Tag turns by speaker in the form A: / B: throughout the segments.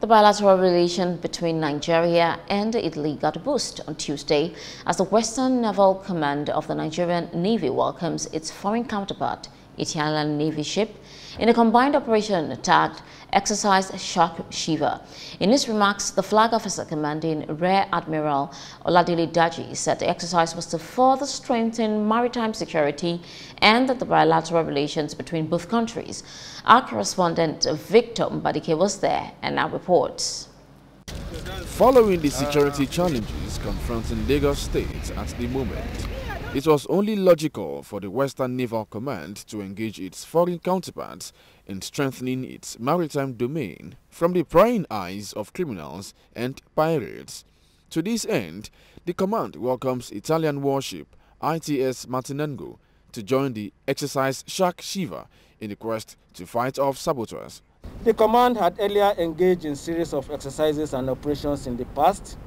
A: The bilateral relation between Nigeria and Italy got a boost on Tuesday as the Western Naval Command of the Nigerian Navy welcomes its foreign counterpart, Italian Navy ship, in a combined operation tagged Exercise Shark Shiver. In his remarks, the flag officer commanding Rear Admiral Oladele Daji said the exercise was to further strengthen maritime security and that the bilateral relations between both countries. Our correspondent Victor Mbadike was there and now reports.
B: Following the security challenges confronting Lagos State at the moment, it was only logical for the Western Naval Command to engage its foreign counterparts in strengthening its maritime domain from the prying eyes of criminals and pirates. To this end, the command welcomes Italian warship ITS Martinengo to join the exercise Shark Shiver in the quest to fight off saboteurs.
C: The command had earlier engaged in series of exercises and operations in the past,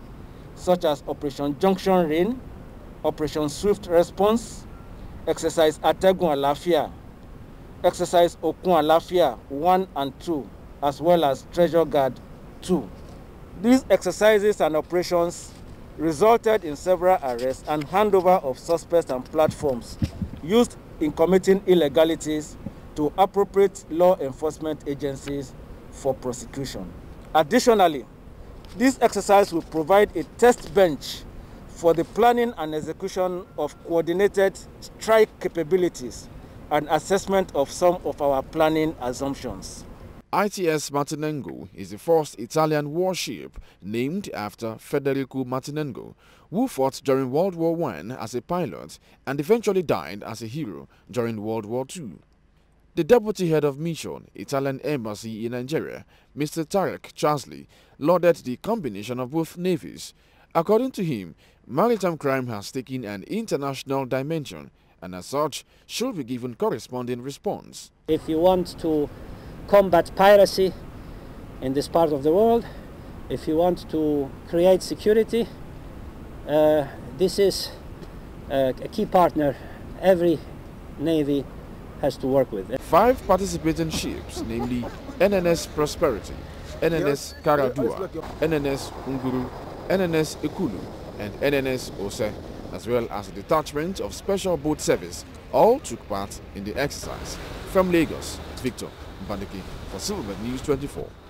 C: such as Operation Junction Rain, Operation Swift Response, Exercise Ategun Alafia, Exercise Okun Alafia 1 and 2, as well as Treasure Guard 2. These exercises and operations resulted in several arrests and handover of suspects and platforms used in committing illegalities to appropriate law enforcement agencies for prosecution. Additionally, this exercise will provide a test bench for the planning and execution of coordinated strike capabilities and assessment of some of our planning assumptions.
B: ITS Martinengo is the first Italian warship named after Federico Martinengo, who fought during World War I as a pilot and eventually died as a hero during World War II. The deputy head of mission, Italian embassy in Nigeria, Mr. Tarek Charsley, lauded the combination of both navies. According to him, maritime crime has taken an international dimension and as such should be given corresponding response.
D: If you want to combat piracy in this part of the world, if you want to create security, uh, this is uh, a key partner every navy has to work with.
B: Five participating ships, namely NNS Prosperity, NNS Karaduwa, NNS Unguru, NNS Ekulu, and NNS Ose, as well as a detachment of Special Boat Service, all took part in the exercise. From Lagos, Victor Mbadike for Silver News 24.